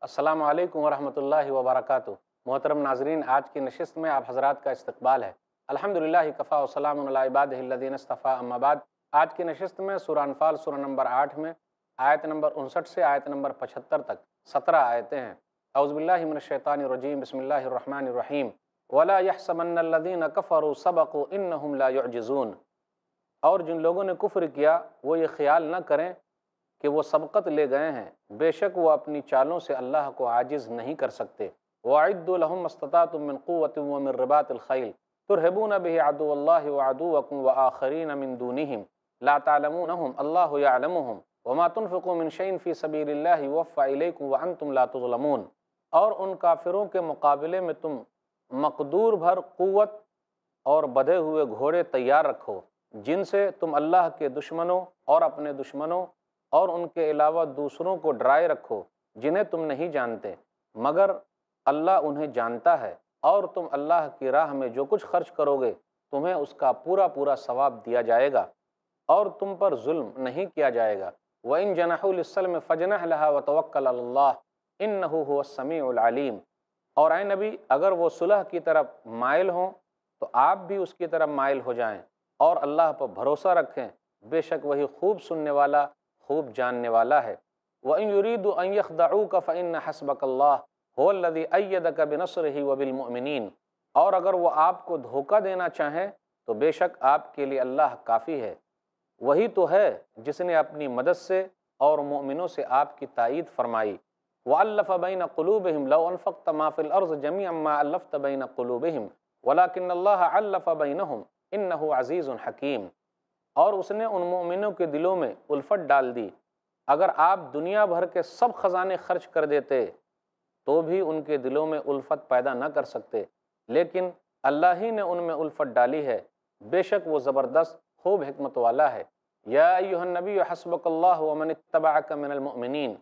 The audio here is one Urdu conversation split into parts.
السلام علیکم ورحمۃ اللہ وبرکاتہ۔ محترم ناظرین، آج کی نشست میں آپ حضرات کا استقبال ہے۔ الحمدللہ، کفا وسلام علیہ عباد الدین اصطفیٰ، اما بعد۔ آج کی نشست میں سورہ انفال، سورہ نمبر آٹھ میں آیت نمبر انسٹھ سے آیت نمبر پچھتر تک سترہ آیتیں ہیں۔ اعوذ باللہ من الشیطان الرجیم، بسم اللہ الرحمن الرحیم۔ ولا يحسبن الذين كفروا سبقوا انهم لا يعجزون۔ اور جن لوگوں نے کفر کیا، وہ یہ خیال نہ کریں کہ وہ سبقت لے گئے ہیں۔ بے شک وہ اپنی چالوں سے اللہ کو عاجز نہیں کر سکتے۔ وَعِدُّ لَهُمْ مَسْتَطَاعْتُم مِّن قُوَّةٍ وَمِن رِّبَاطِ الْخَيْلِ۔ تُرْهِبُونَ بِهِ عَدُوَّ اللَّهِ وَعَدُوَّكُمْ وَآخَرِينَ مِن دُونِهِمْ۔ لَا تَعْلَمُونَهُمْ، اللَّهُ يَعْلَمُهُمْ۔ وَمَا تُنْفِقُوا مِن شَيْءٍ فِي سَبِيلِ اللَّهِ يُوَفَّى إِلَيْكُمْ وَأَنْتُمْ لَا تُظْلَمُونَ۔ اور ان کافروں کے مقابلے میں تم مقدور بھر قوت اور بدھے ہوئے گھوڑے تیار رکھو، جن سے تم اللہ کے دشمنوں اور اپنے دشمنوں اور ان کے علاوہ دوسروں کو ڈرائے رکھو جنہیں تم نہیں جانتے، مگر اللہ انہیں جانتا ہے اور تم اللہ کی راہ میں جو کچھ خرچ کرو گے، تمہیں اس کا پورا پورا ثواب دیا جائے گا اور تم پر ظلم نہیں کیا جائے گا۔ وَإِن جَنَحُوا لِلسَّلْمِ فَجْنَحْ لَهَا وَتَوَكَّلَ اللَّهِ إِنَّهُ هُوَ السَّمِيعُ الْعَلِيمُ۔ اور اے نبی، اگر وہ صلح کی طرف مائل ہوں، تو آپ بھی اس کی طرف مائل ہو جائیں اور اللہ پر بھروسہ رکھیں۔ بے شک وہی خوب سننے والا خوب جاننے والا ہے۔ وَإِن يُرِيدُ أَن يَخْدَعُوكَ فَإِنَّ حَسْبَكَ اللَّهُ، هُوَ الَّذِي أَيَّدَكَ بِنَصْرِهِ وَبِالْمُؤْمِنِينَ۔ اور اگر وہ آپ کو دھوکہ دینا چاہیں، تو بے شک آپ کے لیے اللہ کافی ہے۔ وہی تو ہے جس نے اپنی مدد سے اور مومنوں سے آپ کی تائید فرمائی۔ وَأَلَّفَ بَيْنَ قُلُوبِهِمْ، لَوْ أَنفَقْتَ مَا فِي الْأَرْضِ جَمِيعًا مَا أَلَّفْتَ بَيْنَ قُلُوبِهِمْ۔ وَلَكِنَّ اللَّهَ أَلَّفَ بَيْنَهُمْ، إِنَّهُ عَزِيزٌ حَكِيمٌ۔ اور اس نے ان مومنوں کے دلوں میں الفت ڈال دی۔ اگر آپ دنیا بھر کے سب خزانے خرچ کر دیتے، تو بھی ان کے دلوں میں الفت پیدا نہ کر سکتے۔ لیکن اللہ ہی نے ان میں الفت ڈالی ہے۔ بے شک وہ زبردست خوب حکمت والا ہے۔ یا ایوہ النبی حسبک اللہ ومن اتبعک من المؤمنین۔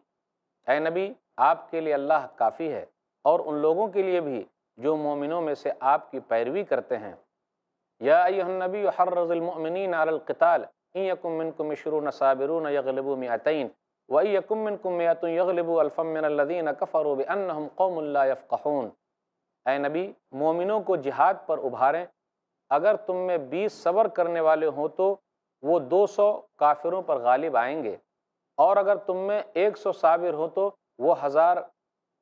اے نبی، آپ کے لیے اللہ کافی ہے اور ان لوگوں کے لیے بھی جو مومنوں میں سے آپ کی پیروی کرتے ہیں۔ یا ایوہ النبی حرز المؤمنین علی القتال. ان یکم منکم عشرون صابرون یغلبو مئتین و ان یکم منکم مئتون یغلبو الفم من الذین کفروا بانہم قوم لا یفقحون اے نبی، مومنوں کو جہاد پر ابھاریں. اگر تم میں بیس صبر کرنے والے ہوں تو وہ دو سو کافروں پر غالب آئیں گے. اور اگر تم میں ایک سو صابر ہو تو وہ ہزار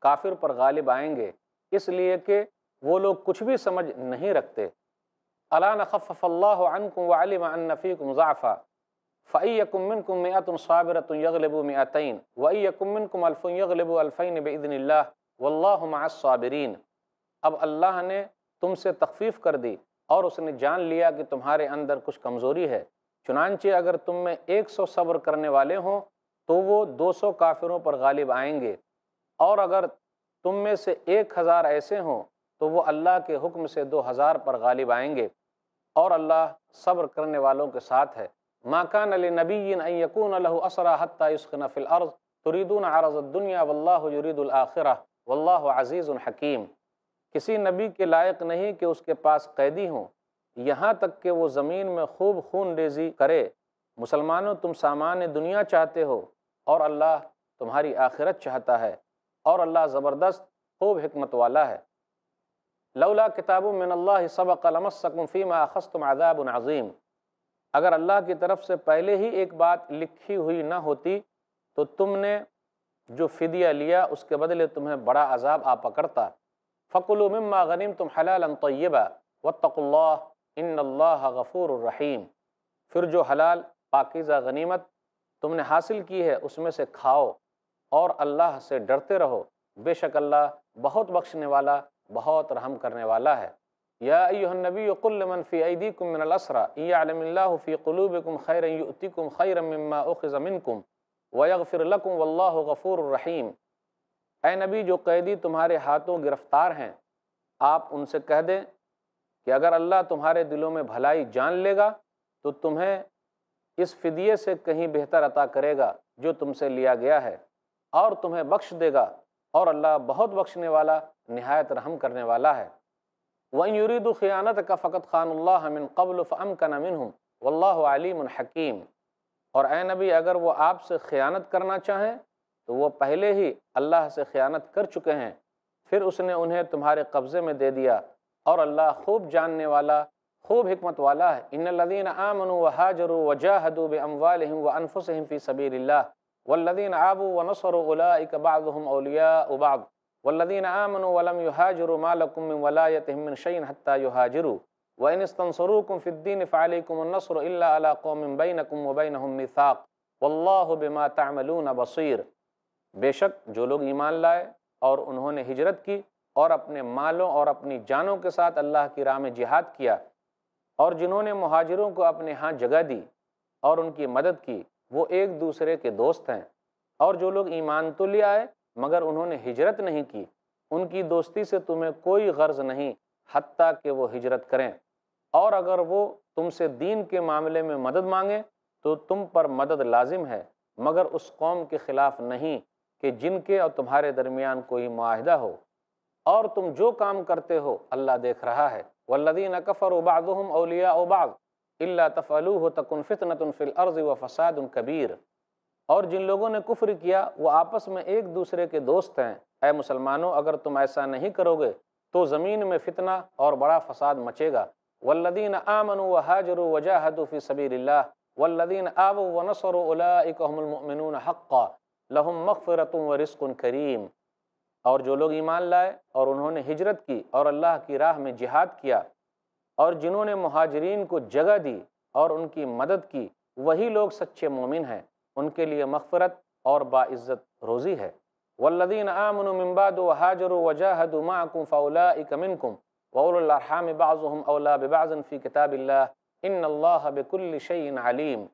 کافر پر غالب آئیں گے. اس لیے کہ وہ لوگ کچھ بھی سمجھ نہیں رکھتے. الا نخفف اللہ عنکم وعلم ان فیکم ضعفا فَإِيَّكُم مِّنكُم مِّئَةٌ صَابِرَةٌ يَغْلِبُ مِئَتَيْنِ وَإِيَّكُم مِّنكُم أَلْفٌ يَغْلِبُ أَلْفَيْنِ بِإِذْنِ اللَّهِ وَاللَّهُ مَعَ الصَّابِرِينَ اب اللہ نے تم سے تخفیف کر دی اور اس نے جان لیا کہ تمہارے اندر کچھ کمزوری ہے۔ چنانچہ اگر تم میں ایک سو صبر کرنے والے ہوں تو وہ دو سو کافروں پر غالب آئیں گے اور اگر تم میں سے ایک ہزار ایسے ہوں تو وہ اللہ کے حکم سے دو ہزار پر غالب آئیں گے اور اللہ صبر کرنے والوں کے ساتھ ہے۔ ما كان لنبي ان يكون له اسرى حتى يسخن في الارض تريدون عرض الدنيا والله يريد الاخره والله عزيز حكيم کسی نبی کے لائق نہیں کہ اس کے پاس قیدی ہوں۔ یہاں تک کہ وہ زمین میں خوب خون ریزی کرے۔ مسلمانوں، تم سامان دنیا چاہتے ہو اور اللہ تمہاری آخرت چاہتا ہے اور اللہ زبردست، خوب حکمت والا ہے۔ لولا کتاب من اللہ سبق لمسکم فیما اخذتم عذاب عظیم۔ اگر اللہ کی طرف سے پہلے ہی ایک بات لکھی ہوئی نہ ہوتی، تو تم نے جو فدیہ لیا، اس کے بدلے تمہیں بڑا عذاب آ پکڑتا۔ فقلوا مما غنیم تم حلال طیبہ واتقوا اللہ، ان اللہ غفور الرحیم۔ پھر جو حلال، پاکیزہ غنیمت تم نے حاصل کی ہے، اس میں سے کھاؤ اور اللہ سے ڈرتے رہو۔ بے شک اللہ بہت بخشنے والا بہت رحم کرنے والا ہے۔ یا ایوہ النبی قل لمن فی ایدیکم من الاسرى ان یعلم اللہ فی قلوبکم خیرا یؤتیکم خیرا مما اخذ منکم ویغفر لکم واللہ غفور الرحیم اے نبی، جو قیدی تمہارے ہاتھوں گرفتار ہیں، آپ ان سے کہہ دیں کہ اگر اللہ تمہارے دلوں میں بھلائی جان لے گا، تو تمہیں اس فدیے سے کہیں بہتر عطا کرے گا جو تم سے لیا گیا ہے، اور تمہیں بخش دے گا، اور اللہ بہت بخشنے والا نہایت رحم کرنے والا ہے۔ وَإِن يُرِيدُ خِيَانَتَكَ فَقَدْ خَانُ اللَّهَ مِن قَبْلُ فَأَمْكَنَ مِنْهُمْ۔ وَاللَّهُ عَلِيمٌ حَكِيمٌ۔ اور اے نبی، اگر وہ آپ سے خیانت کرنا چاہیں، تو وہ پہلے ہی اللہ سے خیانت کر چکے ہیں۔ پھر اس نے انہیں تمہارے قبضے میں دے دیا۔ اور اللہ خوب جاننے والا، خوب حکمت والا ہے۔ ان الذین آمنوا وحاجروا وجاہدوا باموالہم وانفسہم فی سبیل اللہ والذین آبوا ونصروا اولئک بعضهم اولیاء بعض۔ والذین آمنوا ولم يحاجروا ما لكم من ولایتهم من شيء حتى يحاجروا وَإِنِ اسْتَنصَرُوكُمْ فِي الدِّينِ فَعَلَيْكُمُ النَّصْرُ إِلَّا عَلَىٰ قَوْمٍ بَيْنَكُمْ وَبَيْنَهُمْ مِثَاقٌ وَاللَّهُ بِمَا تَعْمَلُونَ بَصِيرٌ بے شک جو لوگ ایمان لائے اور انہوں نے ہجرت کی اور اپنے مالوں اور اپنی جانوں کے ساتھ اللہ کی راہ میں جہاد کیا اور جنہوں نے مہاجروں کو اپنے ہاں جگہ دی اور ان کی مدد کی، وہ ایک دوسرے کے دوست ہیں۔ اور جو لوگ ایمان تو لے آئے مگر انہوں نے ہجرت نہیں کی۔ ان کی دوستی سے تمہیں کوئی غرض نہیں، حتیٰ کہ وہ ہجرت کریں۔ اور اگر وہ تم سے دین کے معاملے میں مدد مانگیں، تو تم پر مدد لازم ہے۔ مگر اس قوم کے خلاف نہیں کہ جن کے اور تمہارے درمیان کوئی معاہدہ ہو۔ اور تم جو کام کرتے ہو، اللہ دیکھ رہا ہے۔ والذین کفروا بعضهم اولیاء بعض الا تفعلوه تکن فتنة فی الارض و فساد اور جن لوگوں نے کفر کیا، وہ آپس میں ایک دوسرے کے دوست ہیں۔ اے مسلمانوں، اگر تم ایسا نہیں کرو گے، تو زمین میں فتنہ اور بڑا فساد مچے گا۔ والذین آمنوا وهاجروا وجاهدوا في سبيل الله والذین آووا ونصروا اولئک هم المؤمنون حقا۔ لهم مغفرت ورزق کریم اور جو لوگ ایمان لائے اور انہوں نے ہجرت کی اور اللہ کی راہ میں جہاد کیا اور جنہوں نے مہاجرین کو جگہ دی اور ان کی مدد کی، وہی لوگ سچے مومن ہیں۔ ان کے لیے مغفرت اور باعزت روزی ہے۔ والذین آمنوا من بعد وهاجروا وجاهدوا معكم فاولئک منکم وَأُولُو الْأَرْحَامِ بَعْضُهُمْ أَوْلَى بِبَعْضٍ فِي كِتَابِ اللَّهِ إِنَّ اللَّهَ بِكُلِّ شَيْءٍ عَلِيمٍ۔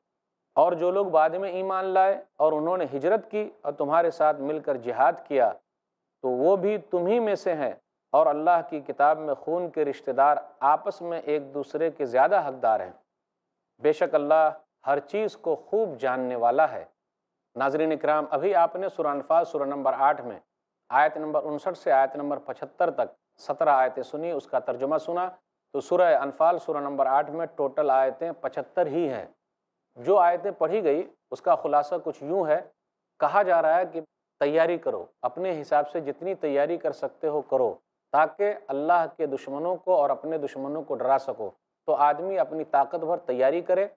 اور جو لوگ بعد میں ایمان لائے اور انہوں نے ہجرت کی اور تمہارے ساتھ مل کر جہاد کیا، تو وہ بھی تمہیں میں سے ہیں۔ اور اللہ کی کتاب میں خون کے رشتہ دار آپس میں ایک دوسرے کے زیادہ حقدار ہیں۔ بے شک اللہ ہر چیز کو خوب جاننے والا ہے۔ ناظرین اکرام ابھی آپ نے سورہ انفال، سورہ نمبر آٹھ میں آیت نمبر انسٹھ سے آیت نمبر پچھتر تک سترہ آیتیں سنی، اس کا ترجمہ سنا۔ تو سورہ انفال، سورہ نمبر آٹھ میں ٹوٹل آیتیں پچھتر ہی ہیں۔ جو آیتیں پڑھی گئی، اس کا خلاصہ کچھ یوں ہے۔ کہا جا رہا ہے کہ تیاری کرو، اپنے حساب سے جتنی تیاری کر سکتے ہو کرو، تاکہ اللہ کے دشمنوں کو اور اپنے دشمنوں کو ڈرا سکو۔ تو آدمی اپنی طاقت بھر تیاری کرے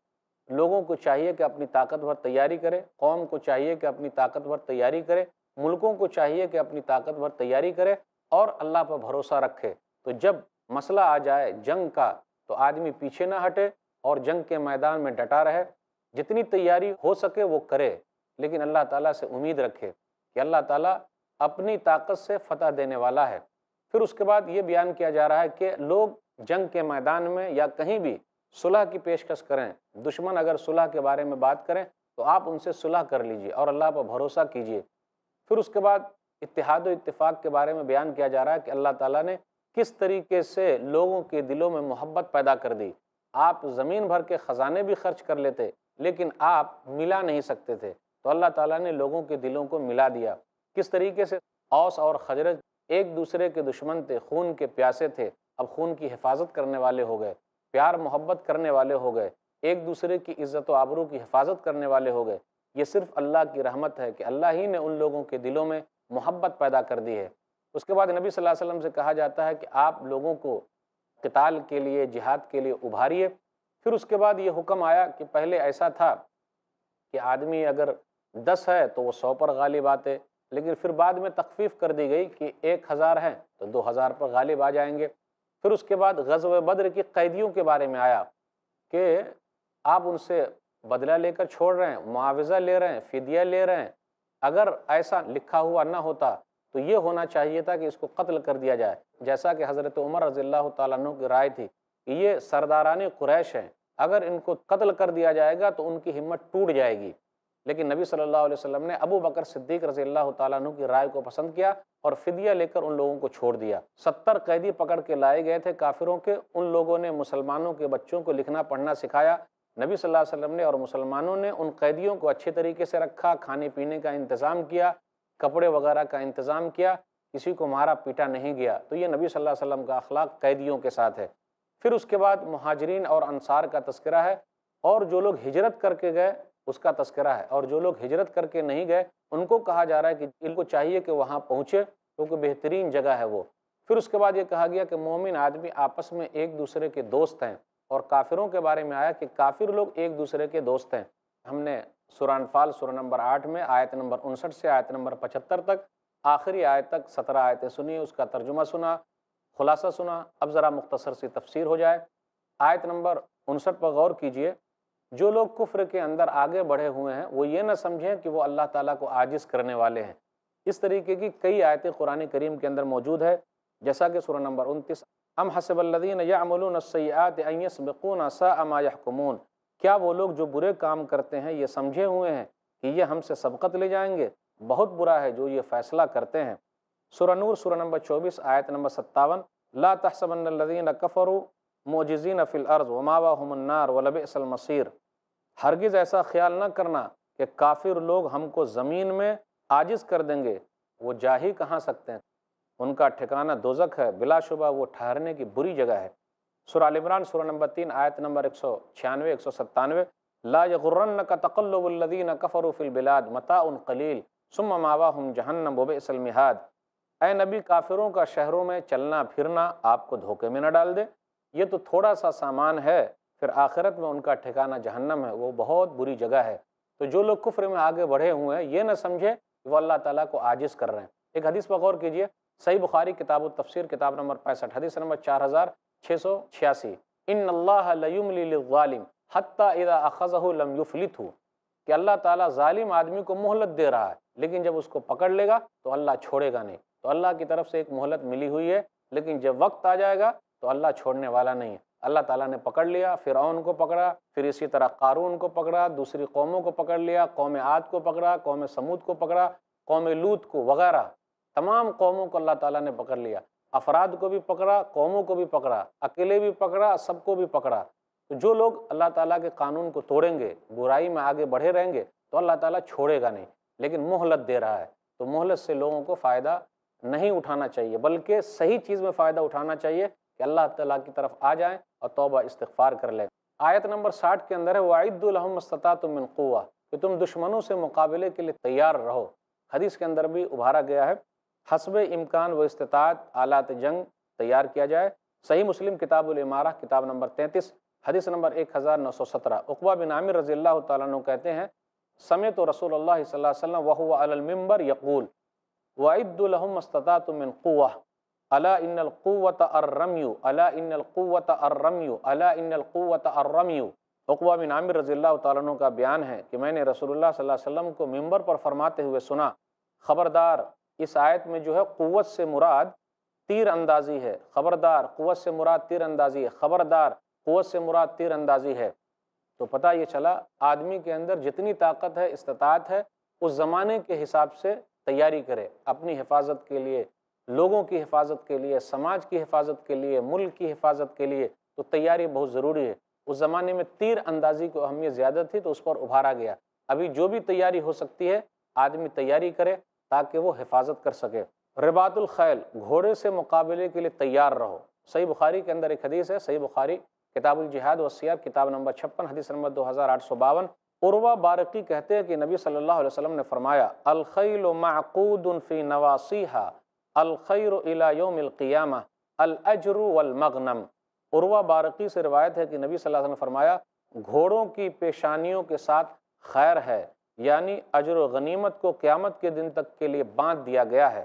لوگوں کو چاہیے کہ اپنی طاقت بھر تیاری کرے، قوم کو چاہیے کہ اپنی طاقت بھر تیاری کرے، ملکوں کو چاہیے کہ اپنی طاقت بھر تیاری کرے اور اللہ پر بھروسہ رکھے۔ تو جب مسئلہ آ جائے جنگ کا، تو آدمی پیچھے نہ ہٹے اور جنگ کے میدان میں ڈٹا رہے۔ جتنی تیاری ہو سکے وہ کرے، لیکن اللہ تعالیٰ سے امید رکھے کہ اللہ تعالیٰ اپنی طاقت سے فتح دینے والا ہے۔ پھر اس کے بعد یہ بیان کیا جا رہا ہے کہ لوگ جنگ کے میدان میں یا کہیں بھی صلح کی پیشکش کریں۔ دشمن اگر صلح کے بارے میں بات کریں تو آپ ان سے صلح کر لیجیے اور اللہ پر بھروسہ کیجیے۔ پھر اس کے بعد اتحاد و اتفاق کے بارے میں بیان کیا جا رہا ہے کہ اللہ تعالیٰ نے کس طریقے سے لوگوں کے دلوں میں محبت پیدا کر دی۔ آپ زمین بھر کے خزانے بھی خرچ کر لیتے لیکن آپ ملا نہیں سکتے تھے۔ تو اللہ تعالیٰ نے لوگوں کے دلوں کو ملا دیا۔ کس طریقے سے؟ اوس اور خجرت ایک دوسرے کے دشمن تھے، خون کے پیاسے تھے۔ اب خون کی حفاظت کرنے والے ہو گئے۔ پیار محبت کرنے والے ہو گئے، ایک دوسرے کی عزت و آبرو کی حفاظت کرنے والے ہو گئے۔ یہ صرف اللہ کی رحمت ہے کہ اللہ ہی نے ان لوگوں کے دلوں میں محبت پیدا کر دی ہے۔ اس کے بعد نبی صلی اللہ علیہ وسلم سے کہا جاتا ہے کہ آپ لوگوں کو قتال کے لیے، جہاد کے لیے ابھاریے۔ پھر اس کے بعد یہ حکم آیا کہ پہلے ایسا تھا کہ آدمی اگر دس ہے تو وہ سو پر غالب آتے، لیکن پھر بعد میں تخفیف کر دی گئی کہ ایک ہزار ہیں تو دو ہزار پر غالب آ جائیں گے۔ پھر اس کے بعد غزو بدر کی قیدیوں کے بارے میں آیا کہ آپ ان سے بدلہ لے کر چھوڑ رہے ہیں، معاوضہ لے رہے ہیں، فدیہ لے رہے ہیں۔ اگر ایسا لکھا ہوا نہ ہوتا تو یہ ہونا چاہیے تھا کہ اس کو قتل کر دیا جائے۔ جیسا کہ حضرت عمر رضی اللہ تعالیٰ عنہ کی رائے تھی کہ یہ سرداران قریش ہیں۔ اگر ان کو قتل کر دیا جائے گا تو ان کی ہمت ٹوٹ جائے گی۔ لیکن نبی صلی اللہ علیہ وسلم نے ابو بکر صدیق رضی اللہ تعالیٰ عنہ کی رائے کو پسند کیا اور فدیہ لے کر ان لوگوں کو چھوڑ دیا۔ ستر قیدی پکڑ کے لائے گئے تھے کافروں کے۔ ان لوگوں نے مسلمانوں کے بچوں کو لکھنا، پڑھنا سکھایا۔ نبی صلی اللہ علیہ وسلم نے اور مسلمانوں نے ان قیدیوں کو اچھے طریقے سے رکھا، کھانے پینے کا انتظام کیا، کپڑے وغیرہ کا انتظام کیا، کسی کو مارا پیٹا نہیں گیا۔ تو یہ نبی صلی اللہ علیہ وسلم کا اخلاق قیدیوں کے ساتھ ہے۔ پھر اس کے بعد مہاجرین اور انصار کا تذکرہ ہے اور جو لوگ ہجرت کر کے گئے اس کا تذکرہ ہے۔ اور جو لوگ ہجرت کر کے نہیں گئے، ان کو کہا جا رہا ہے کہ ان کو چاہیے کہ وہاں پہنچے، کیونکہ بہترین جگہ ہے وہ۔ پھر اس کے بعد یہ کہا گیا کہ مومن آدمی آپس میں ایک دوسرے کے دوست ہیں۔ اور کافروں کے بارے میں آیا کہ کافر لوگ ایک دوسرے کے دوست ہیں۔ ہم نے سوران فال سورہ نمبر آٹھ میں آیت نمبر انسٹھ سے آیت نمبر پچہتر تک، آخری آیت تک سترہ آیتیں سنی، اس کا ترجمہ سنا، خلاصہ سنا۔ اب ذرا مختصر سی تفسیر ہو جائے۔ آیت نمبر انسٹھ پر غور کیجیے۔ جو لوگ کفر کے اندر آگے بڑھے ہوئے ہیں، وہ یہ نہ سمجھیں کہ وہ اللہ تعالیٰ کو عاجز کرنے والے ہیں۔ اس طریقے کی کئی آیتیں قرآن کریم کے اندر موجود ہے۔ جیسا کہ سورہ نمبر انتیس، ام حسب الدین یا امول السیات بقون سا اما یحکمون۔ کیا وہ لوگ جو برے کام کرتے ہیں، یہ سمجھے ہوئے ہیں کہ یہ ہم سے سبقت لے جائیں گے؟ بہت برا ہے جو یہ فیصلہ کرتے ہیں۔ سورہ نور، سورہ نمبر چوبیس، آیت نمبر ستاون، لا تحسبن الذین کفروا معجزین فی الارض وماواہم النار ولبئس المصیر۔ ہرگز ایسا خیال نہ کرنا کہ کافر لوگ ہم کو زمین میں عاجز کر دیں گے، وہ جا ہی کہاں سکتے ہیں؟ ان کا ٹھکانہ دوزک ہے، بلا شبہ وہ ٹھہرنے کی بری جگہ ہے۔ سورہ عمران، سورہ نمبر تین، آیت نمبر ایک سو چھیانوے، ایک سو ستانوے۔ لا یغرن کا تقلب الذین کفروا فی البلاد متاع قلیل، ثم ماواہم جہنم وبئس المہاد۔ اے نبی، کافروں کا شہروں میں چلنا پھرنا آپ کو دھوکے میں نہ ڈال دے۔ یہ تو تھوڑا سا سامان ہے پھر آخرت میں ان کا ٹھکانہ جہنم ہے، وہ بہت بری جگہ ہے۔ تو جو لوگ کفر میں آگے بڑھے ہوئے ہیں، یہ نہ سمجھے کہ وہ اللہ تعالیٰ کو عاجز کر رہے ہیں۔ ایک حدیث پر غور کیجیے، صحیح بخاری کتاب التفسیر، کتاب نمبر پینسٹھ، حدیث نمبر چار ہزار چھ سو چھیاسی۔ ان اللہ للظالم حتیٰ اذا اخذہ لم کہ اللہ تعالیٰ ظالم آدمی کو مہلت دے رہا ہے، لیکن جب اس کو پکڑ لے گا تو اللہ چھوڑے گا نہیں۔ تو اللہ کی طرف سے ایک مہلت ملی ہوئی ہے، لیکن جب وقت آ جائے گا تو اللہ چھوڑنے والا نہیں ہے۔ اللہ تعالیٰ نے پکڑ لیا، فرعون کو پکڑا، پھر اسی طرح قارون کو پکڑا، دوسری قوموں کو پکڑ لیا، قوم عاد کو پکڑا، قوم سمود کو پکڑا، قوم لوت کو، وغیرہ۔ تمام قوموں کو اللہ تعالیٰ نے پکڑ لیا۔ افراد کو بھی پکڑا، قوموں کو بھی پکڑا، اکیلے بھی پکڑا، سب کو بھی پکڑا۔ تو جو لوگ اللہ تعالیٰ کے قانون کو توڑیں گے، برائی میں آگے بڑھے رہیں گے، تو اللہ تعالیٰ چھوڑے گا نہیں۔ لیکن مہلت دے رہا ہے۔ تو مہلت سے لوگوں کو فائدہ نہیں اٹھانا چاہیے، بلکہ صحیح چیز میں فائدہ اٹھانا چاہیے کہ اللہ تعالیٰ کی طرف آ جائیں۔ اور توبہ استغفار کر لیں آیت نمبر ساٹھ کے اندر ہے وعید الحم استطاعت من قوہ کہ تم دشمنوں سے مقابلے کے لیے تیار رہو۔ حدیث کے اندر بھی ابھارا گیا ہے، حسب امکان و استطاعت آلات جنگ تیار کیا جائے۔ صحیح مسلم کتاب العمارہ کتاب نمبر تینتیس، حدیث نمبر ایک ہزار نو سو سترہ۔ اقبا بن عامر رضی اللہ تعالیٰ عنہ کہتے ہیں، سمیت رسول اللہ صلی اللہ علیہ وسلم وہو علی الممبر یقول، وعد لهم استطاعت من قوہ الا ان القوت الرمی الا ان القوت الرمی الا ان القوت الرمی اقبا بن عامر رضی اللہ تعالیٰ عنہ کا بیان ہے کہ میں نے رسول اللہ صلی اللہ علیہ وسلم کو ممبر پر فرماتے ہوئے سنا خبردار اس آیت میں جو ہے قوت سے مراد تیر اندازی ہے خبردار قوت سے مراد تیر اندازی ہے خبردار قوت سے مراد تیر اندازی ہے تو پتہ یہ چلا آدمی کے اندر جتنی طاقت ہے، استطاعت ہے، اس زمانے کے حساب سے تیاری کرے، اپنی حفاظت کے لیے لوگوں کی حفاظت کے لیے، سماج کی حفاظت کے لیے، ملک کی حفاظت کے لیے تو تیاری بہت ضروری ہے۔ اس زمانے میں تیر اندازی کو اہمیت زیادہ تھی تو اس پر ابھارا گیا۔ ابھی جو بھی تیاری ہو سکتی ہے، آدمی تیاری کرے تاکہ وہ حفاظت کر سکے۔ رباط الخیل، گھوڑے سے مقابلے کے لیے تیار رہو۔ صحیح بخاری کے اندر ایک حدیث ہے، صحیح بخاری، کتاب الجہاد و سیاب کتاب نمبر چھپن، حدیث نمبر دو ہزار آٹھ سو باون۔ عروا بارقی کہتے ہیں کہ نبی صلی اللہ علیہ وسلم نے فرمایا، الخیل معقود فی نواسیحا الخیر الى یوم القیامہ، الاجر والمغنم۔ عروا بارقی سے روایت ہے کہ نبی صلی اللہ علیہ وسلم نے فرمایا، گھوڑوں کی پیشانیوں کے ساتھ خیر ہے یعنی اجر و غنیمت کو قیامت کے دن تک کے لیے باندھ دیا گیا ہے۔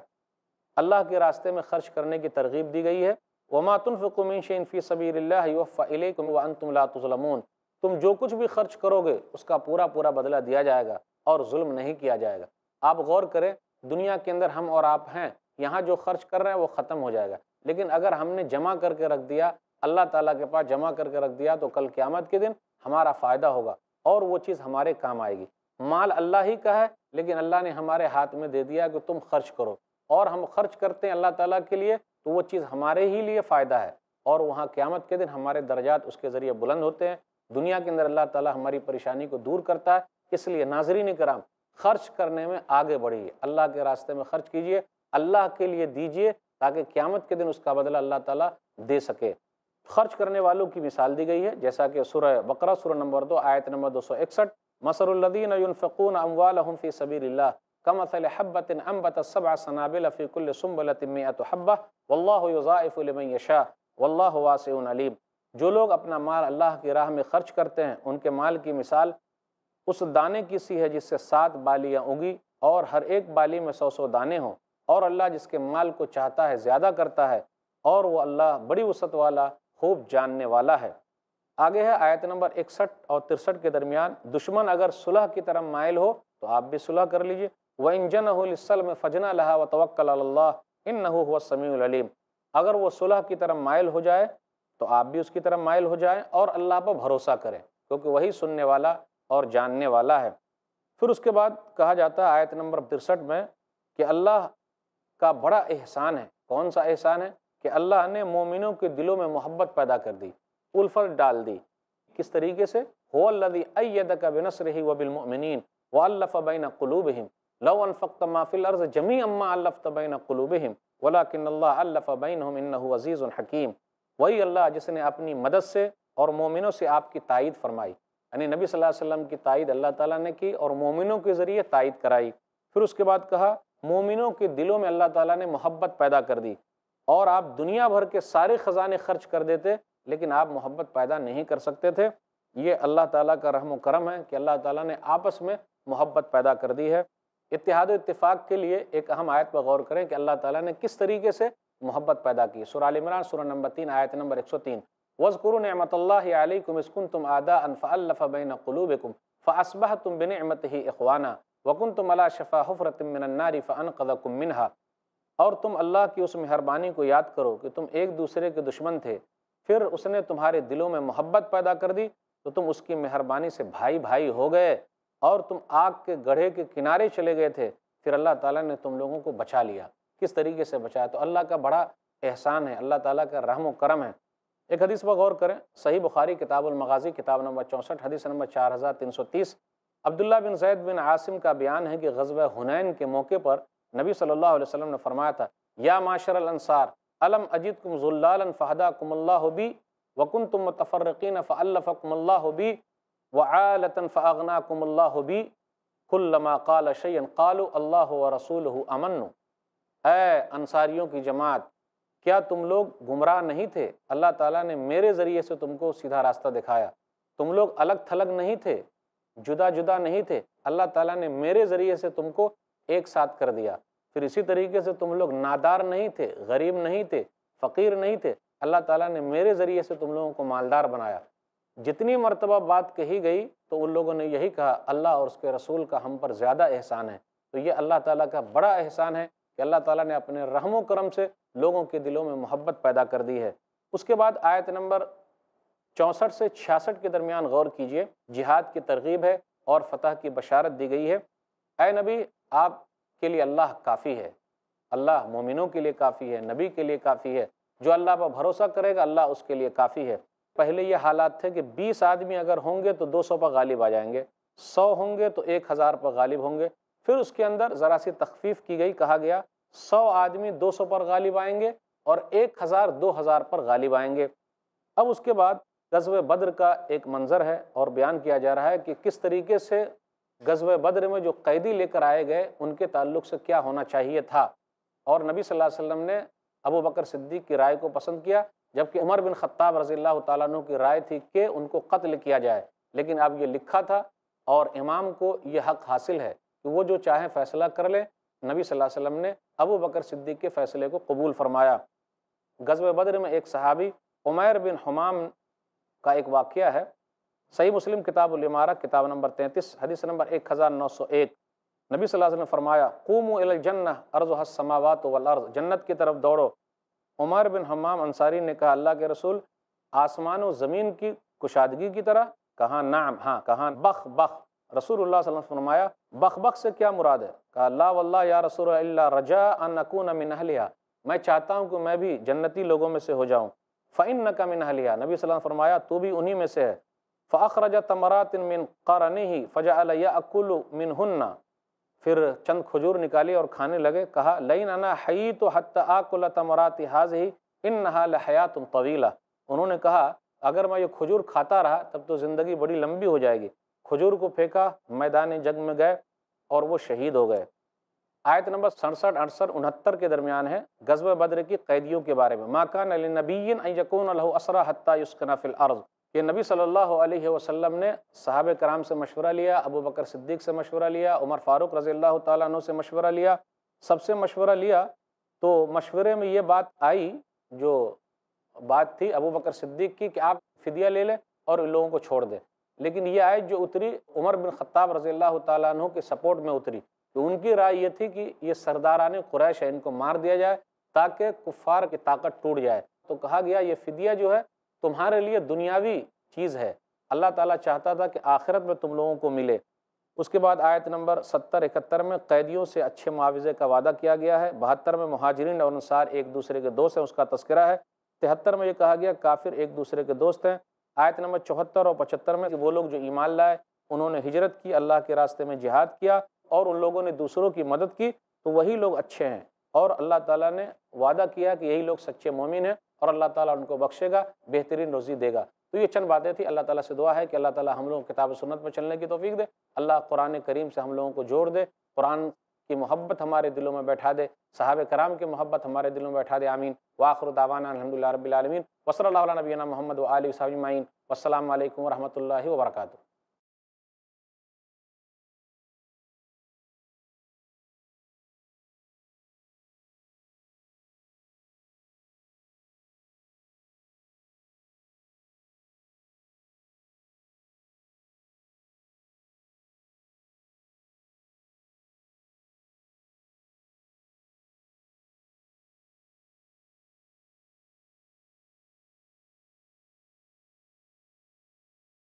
اللہ کے راستے میں خرچ کرنے کی ترغیب دی گئی ہے۔ وما تنفقوا من شيء في سبيل الله يوفى اليكم وانتم لا تظلمون۔ تم جو کچھ بھی خرچ کرو گے اس کا پورا پورا بدلہ دیا جائے گا اور ظلم نہیں کیا جائے گا۔ آپ غور کریں، دنیا کے اندر ہم اور آپ ہیں۔ یہاں جو خرچ کر رہے ہیں وہ ختم ہو جائے گا۔ لیکن اگر ہم نے جمع کر کے رکھ دیا، اللہ تعالیٰ کے پاس جمع کر کے رکھ دیا تو کل قیامت کے دن ہمارا فائدہ ہوگا اور وہ چیز ہمارے کام آئے گی۔ مال اللہ ہی کا ہے، لیکن اللہ نے ہمارے ہاتھ میں دے دیا کہ تم خرچ کرو۔ اور ہم خرچ کرتے ہیں اللہ تعالیٰ کے لیے تو وہ چیز ہمارے ہی لیے فائدہ ہے۔ اور وہاں قیامت کے دن ہمارے درجات اس کے ذریعے بلند ہوتے ہیں۔ دنیا کے اندر اللہ تعالیٰ ہماری پریشانی کو دور کرتا ہے، اس لیے ناظرین کرام، خرچ کرنے میں آگے بڑھیے۔ اللہ کے راستے میں خرچ کیجیے اللہ کے لیے دیجیے تاکہ قیامت کے دن اس کا بدلہ اللہ تعالیٰ دے سکے۔ خرچ کرنے والوں کی مثال دی گئی ہے، جیسا کہ سورہ بقرہ، سورہ نمبر دو، آیت نمبر دو سو اکسٹھ مصر الدین ينفقون اموالهم في سبيل الله كمثل حبة انبت سبع سنابل في كل سنبلة مئة حبة والله يضاعف لمن يشاء والله واسع علیم جو لوگ اپنا مال اللہ کی راہ میں خرچ کرتے ہیں، ان کے مال کی مثال اس دانے کی سی ہے جس سے سات بالیاں اگی اور ہر ایک بالی میں سو سو دانے ہوں۔ اور اللہ جس کے مال کو چاہتا ہے، زیادہ کرتا ہے، اور وہ اللہ بڑی وسعت والا، خوب جاننے والا ہے۔ آگے ہے آیت نمبر اکسٹھ اور ترسٹھ کے درمیان، دشمن اگر صلح کی طرف مائل ہو تو آپ بھی صلح کر لیجیے۔ وہ انجن میں فجنا لہا و توکل اللہ ان نہ سمیع العلیم اگر وہ صلح کی طرف مائل ہو جائے تو آپ بھی اس کی طرف مائل ہو جائیں اور اللہ پر بھروسہ کریں، کیونکہ وہی سننے والا اور جاننے والا ہے۔ پھر اس کے بعد کہا جاتا ہے آیت نمبر ترسٹھ میں کہ اللہ کا بڑا احسان ہے۔ کون سا احسان ہے؟ کہ اللہ نے مومنوں کے دلوں میں محبت پیدا کر دی، الفت ڈال دی۔ کس طریقے سے؟ ہو اللہ ایدک بنصرہ وبالمؤمنین واللف بین قلوبہم لو انفقت ما فی الارض جمیعا ما الفت بین قلوبہم ولیکن اللہ الف بینہم انہو عزیز حکیم وہی اللہ جس نے اپنی مدد سے اور مومنوں سے آپ کی تائید فرمائی۔ یعنی نبی صلی اللہ علیہ وسلم کی تائید اللہ تعالیٰ نے کی اور مومنوں کے ذریعے تائید کرائی۔ پھر اس کے بعد کہا مومنوں کے دلوں میں اللہ تعالیٰ نے محبت پیدا کر دی اور آپ دنیا بھر کے سارے خزانے خرچ کر دیتے لیکن آپ محبت پیدا نہیں کر سکتے تھے۔ یہ اللہ تعالیٰ کا رحم و کرم ہے کہ اللہ تعالیٰ نے آپس میں محبت پیدا کر دی ہے۔ اتحاد و اتفاق کے لیے ایک اہم آیت پر غور کریں کہ اللہ تعالیٰ نے کس طریقے سے محبت پیدا کی۔ سورہ عمران، سورہ نمبر تین، آیت نمبر ایک سو تین۔ وَذْكُرُ نِعْمَةَ اللَّهِ عَلَيْكُمْ اِسْكُنْتُمْ آدَاءً فَأَلَّفَ بَيْنَ قُلُوبِكُمْ فَأَصْبَحْتُمْ بِنِعْمَتِهِ إِخْوَانًا وَكُنْتُمْ عَلَى شَفَا حُفْرَةٍ مِّنَ النَّارِ فَأَنْقَذَكُمْ مِنْهَا۔ اور تم اللہ کی اس مہربانی کو یاد کرو کہ تم ایک دوسرے کے دشمن تھے۔ پھر اس نے تمہارے دلوں میں محبت پیدا کر دی تو تم اس کی مہربانی سے بھائی بھائی ہو گئے اور تم آگ کے گڑھے کے کنارے چلے گئے تھے۔ پھر اللہ تعالیٰ نے تم لوگوں کو بچا لیا۔ کس طریقے سے بچایا؟ تو اللہ کا بڑا احسان ہے، اللہ تعالیٰ کا رحم و کرم ہے۔ ایک حدیث پر غور کریں، صحیح بخاری کتاب المغازی، کتاب نمبر چونسٹھ، حدیث نمبر چار ہزار تین سو تیس۔ عبداللہ بن زید بن عاصم کا بیان ہے کہ غزوہ حنین کے موقع پر نبی صلی اللہ علیہ وسلم نے فرمایا تھا، یا معاشر الانصار علم اجدکم ذلالا فہداکم اللہ بی وکنتم متفرقین فالفکم اللہ بی وعالتا فاغناکم اللہ بی کلما قال شیئن قالوا اللہ ورسولہ امنو. اے انصاریوں کی جماعت، کیا تم لوگ گمراہ نہیں تھے؟ اللہ تعالیٰ نے میرے ذریعے سے تم کو سیدھا راستہ دکھایا۔ تم لوگ الگ تھلگ نہیں تھے؟ جدا جدا نہیں تھے۔ اللہ تعالیٰ نے میرے ذریعے سے تم کو ایک ساتھ کر دیا۔ پھر اسی طریقے سے تم لوگ نادار نہیں تھے، غریب نہیں تھے، فقیر نہیں تھے۔ اللہ تعالیٰ نے میرے ذریعے سے تم لوگوں کو مالدار بنایا۔ جتنی مرتبہ بات کہی گئی تو ان لوگوں نے یہی کہا، اللہ اور اس کے رسول کا ہم پر زیادہ احسان ہے۔ تو یہ اللہ تعالیٰ کا بڑا احسان ہے کہ اللہ تعالیٰ نے اپنے رحم و کرم سے لوگوں کے دلوں میں محبت پیدا کر دی ہے۔ اس کے بعد آیت نمبر چونسٹھ سے چھیاسٹھ کے درمیان غور کیجیے، جہاد کی ترغیب ہے اور فتح کی بشارت دی گئی ہے۔ اے نبی، آپ کے لیے اللہ کافی ہے۔ اللہ مومنوں کے لیے کافی ہے، نبی کے لیے کافی ہے۔ جو اللہ پر بھروسہ کرے گا، اللہ اس کے لیے کافی ہے۔ پہلے یہ حالات تھے کہ بیس آدمی اگر ہوں گے تو دو سو پر غالب آ جائیں گے۔ سو ہوں گے تو ایک ہزار پر غالب ہوں گے۔ پھر اس کے اندر ذرا سی تخفیف کی گئی، کہا گیا، سو آدمی دو سو پر غالب آئیں گے اور ایک ہزار دو ہزار پر غالب آئیں گے۔ اب اس کے بعد غزوہ بدر کا ایک منظر ہے اور بیان کیا جا رہا ہے کہ کس طریقے سے غزوہ بدر میں جو قیدی لے کر آئے گئے، ان کے تعلق سے کیا ہونا چاہیے تھا۔ اور نبی صلی اللہ علیہ وسلم نے ابو بکر صدیق کی رائے کو پسند کیا، جبکہ عمر بن خطاب رضی اللہ تعالیٰ عنہ کی رائے تھی کہ ان کو قتل کیا جائے۔ لیکن اب یہ لکھا تھا اور امام کو یہ حق حاصل ہے کہ وہ جو چاہیں فیصلہ کر لیں نبی صلی اللہ علیہ وسلم نے ابو بکر صدیق کے فیصلے کو قبول فرمایا۔ غزب بدر میں ایک صحابی، عمیر بن حمام کا ایک واقعہ ہے۔ صحیح مسلم کتاب العمارہ کتاب نمبر تینتیس، حدیث نمبر ایک ہزار نو سو ایک۔ نبی صلی اللہ علیہ وسلم نے فرمایا قومو الجنہ ارض السماوات والارض۔ جنت کی طرف دوڑو۔ عمر بن حمام انصاری نے کہا، اللہ کے رسول، آسمان و زمین کی کشادگی کی طرح؟ کہاں نعم ہاں کہاں بخ بخ۔ رسول اللہ صلی اللہ علیہ وسلم فرمایا، بخ بخ سے کیا مراد ہے؟ کہا اللہ واللہ یا رسول اللہ رجا ان نکون من اہلیہ میں چاہتا ہوں کہ میں بھی جنتی لوگوں میں سے ہو جاؤں۔ فَإِنَّكَ مِنْ أَهْلِهَا۔ نبی صلی اللہ علیہ وسلم فرمایا، تو بھی انہی میں سے ہے۔ فَأَخْرَجَ تَمَرَاتٍ مِنْ قَرَنِهِ فَجَعَلَ يَأْكُلُ مِنْهُنَّ۔ پھر چند کھجور نکالی اور کھانے لگے۔ کہا، لَئِنْ أَنَا حَيِّتُ حَتَّى آكُلَ تَمَرَاتِ هَذِهِ إِنَّهَا لَحَيَاتٌ طَوِيلَةٌ۔ انہوں نے کہا، اگر میں یہ کھجور کھاتا رہا، تب تو زندگی بڑی لمبی ہو جائے گی۔ کھجور کو پھینکا، میدان جنگ میں گئے اور وہ شہید ہو گئے۔ آیت نمبر سڑسٹھ، اڑسٹھ، انہتر کے درمیان ہے غزب بدر کی قیدیوں کے بارے میں۔ ماکان علی نبی یقون الہ اسرا حتیٰ یسکنہ فی الارض۔ کہ نبی صلی اللہ علیہ وسلم نے صحابہ کرام سے مشورہ لیا، ابو بکر صدیق سے مشورہ لیا، عمر فاروق رضی اللہ تعالیٰ عنہ سے مشورہ لیا۔ سب سے مشورہ لیا تو مشورے میں یہ بات آئی، جو بات تھی ابو بکر صدیق کی، کہ آپ فدیہ لے لیں اور ان لوگوں کو چھوڑ دیں۔ لیکن یہ آیت جو اتری، عمر بن خطاب رضی اللہ تعالیٰ عنہ کے سپورٹ میں اتری۔ تو ان کی رائے یہ تھی کہ یہ سرداران قریش ہے ان کو مار دیا جائے تاکہ کفار کی طاقت ٹوٹ جائے۔ تو کہا گیا، یہ فدیہ جو ہے تمہارے لیے دنیاوی چیز ہے۔ اللہ تعالیٰ چاہتا تھا کہ آخرت میں تم لوگوں کو ملے۔ اس کے بعد آیت نمبر ستر، اکہتر میں قیدیوں سے اچھے معاوضے کا وعدہ کیا گیا ہے۔ بہتر میں مہاجرین اور انصار ایک دوسرے کے دوست ہیں، اس کا تذکرہ ہے۔ تہتر میں یہ کہا گیا، کافر ایک دوسرے کے دوست ہیں۔ آیت نمبر چوہتر اور پچہتر میں کہ وہ لوگ جو ایمان لائے، انہوں نے ہجرت کی، اللہ کے راستے میں جہاد کیا۔ اور ان لوگوں نے دوسروں کی مدد کی، تو وہی لوگ اچھے ہیں۔ اور اللہ تعالیٰ نے وعدہ کیا کہ یہی لوگ سچے مومن ہیں اور اللہ تعالیٰ ان کو بخشے گا، بہترین روزی دے گا۔ تو یہ چند باتیں تھیں۔ اللہ تعالیٰ سے دعا ہے کہ اللہ تعالیٰ ہم لوگوں کتاب و سنت میں چلنے کی توفیق دے۔ اللہ قرآن کریم سے ہم لوگوں کو جوڑ دے۔ قرآن کی محبت ہمارے دلوں میں بیٹھا دے۔ صحابہ کرام کی محبت ہمارے دلوں میں بیٹھا دے۔ آمین۔ واخر دعوانا الحمد للہ رب العالمین۔ وصلی اللہ علیہ نبینا محمد و علیہ وصحمہ السلام علیکم ورحمۃ اللہ وبرکاتہ۔